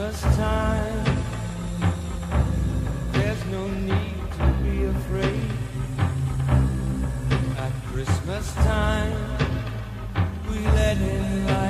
Christmas time. There's no need to be afraid. At Christmas time, we let in light.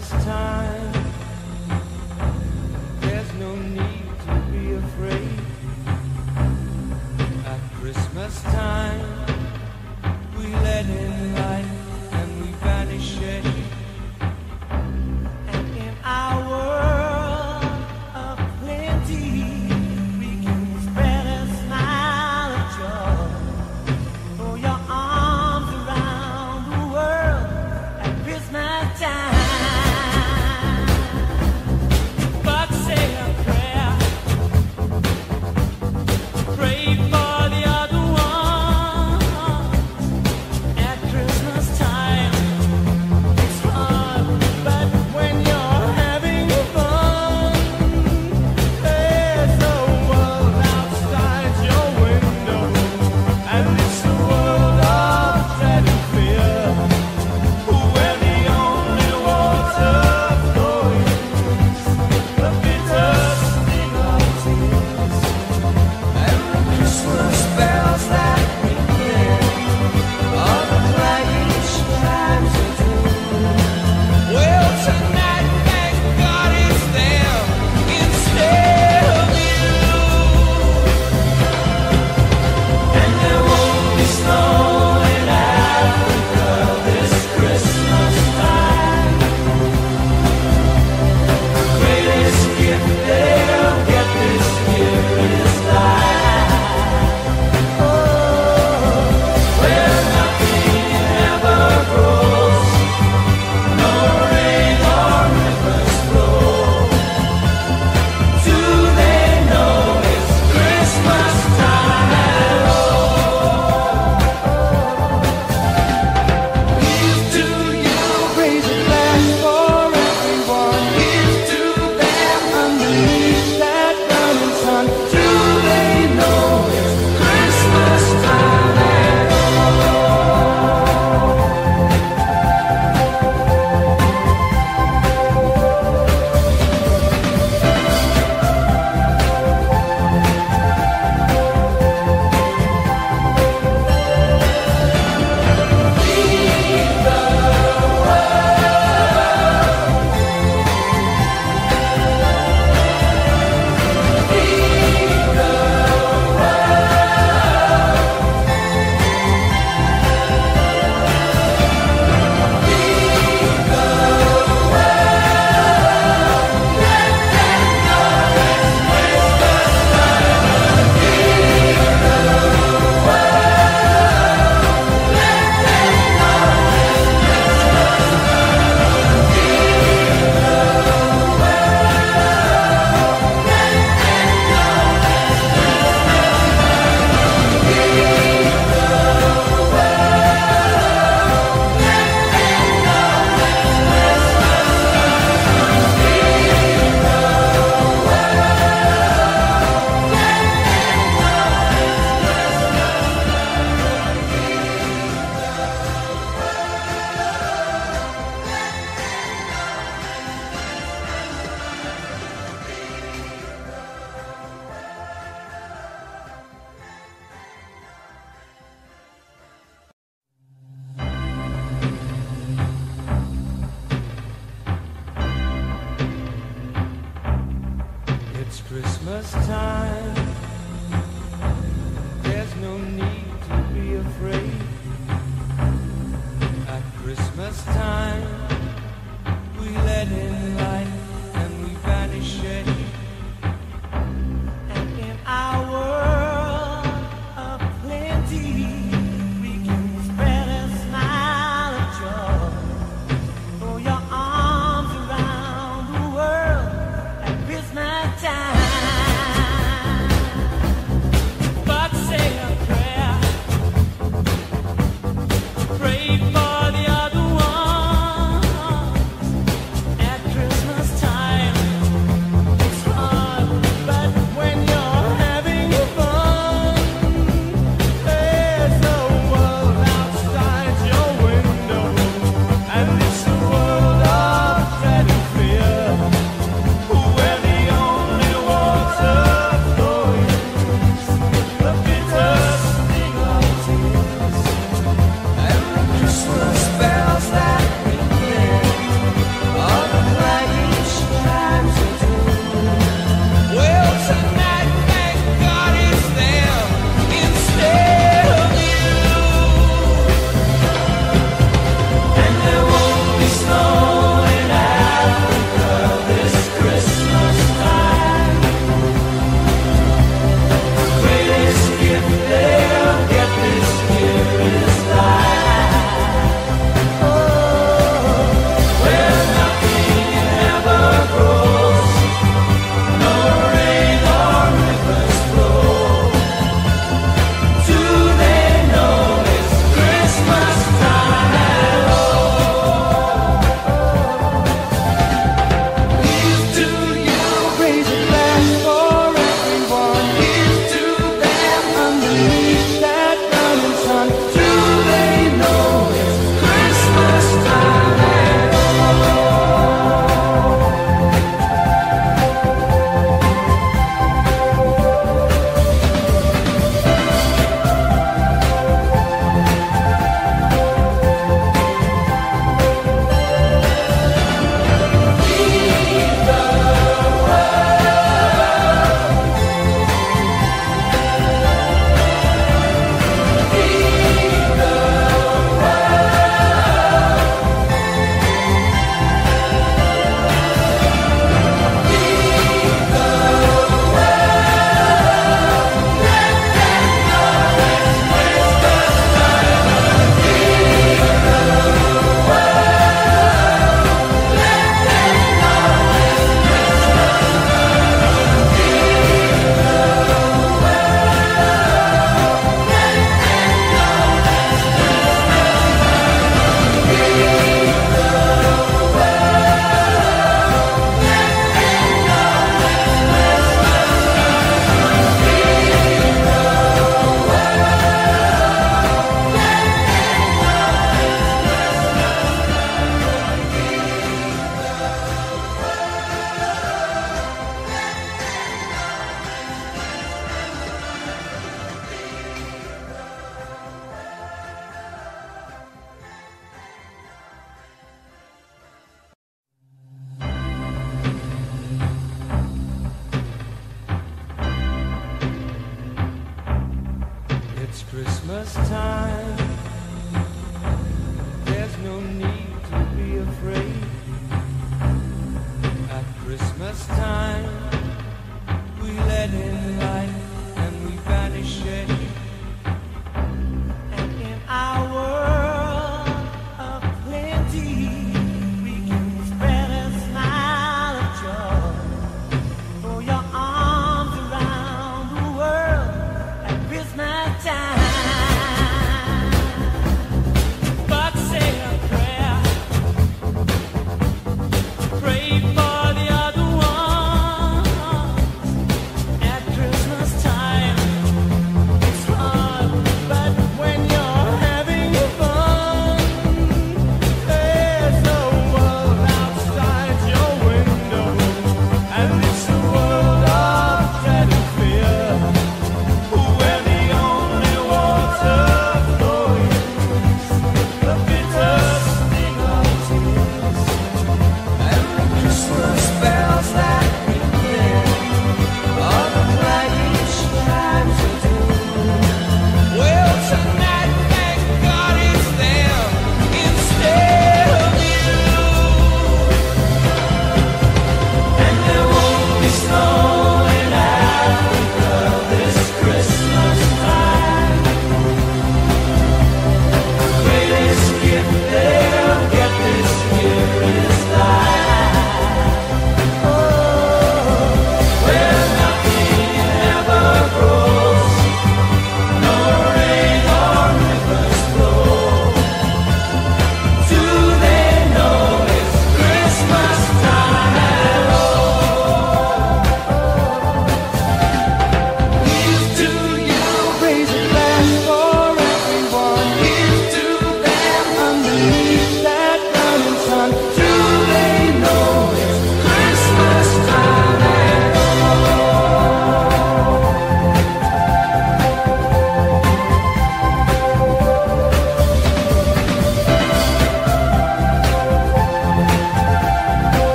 first time. Christmas time.